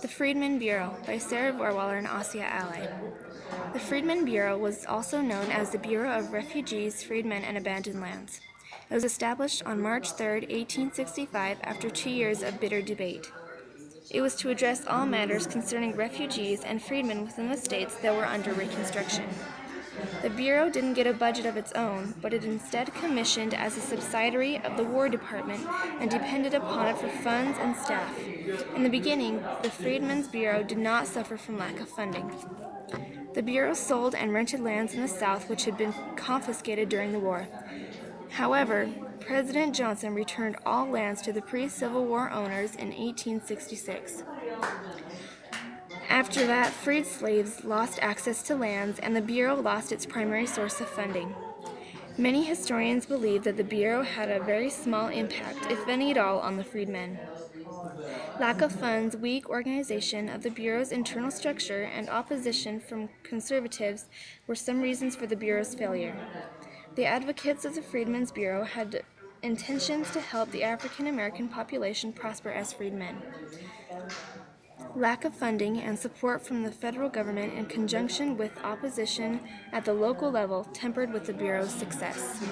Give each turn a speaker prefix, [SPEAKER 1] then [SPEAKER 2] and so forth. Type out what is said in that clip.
[SPEAKER 1] The Freedmen Bureau by Sarah Vorwaller and Assia Ally. The Freedmen Bureau was also known as the Bureau of Refugees, Freedmen, and Abandoned Lands. It was established on March 3, 1865, after two years of bitter debate. It was to address all matters concerning refugees and freedmen within the states that were under Reconstruction. The Bureau didn't get a budget of its own, but it instead commissioned as a subsidiary of the War Department and depended upon it for funds and staff. In the beginning, the Freedmen's Bureau did not suffer from lack of funding. The Bureau sold and rented lands in the South which had been confiscated during the war. However, President Johnson returned all lands to the pre Civil War owners in 1866. After that, freed slaves lost access to lands, and the Bureau lost its primary source of funding. Many historians believe that the Bureau had a very small impact, if any at all, on the freedmen. Lack of funds, weak organization of the Bureau's internal structure, and opposition from conservatives were some reasons for the Bureau's failure. The advocates of the Freedmen's Bureau had intentions to help the African American population prosper as freedmen. Lack of funding and support from the federal government in conjunction with opposition at the local level tempered with the Bureau's success.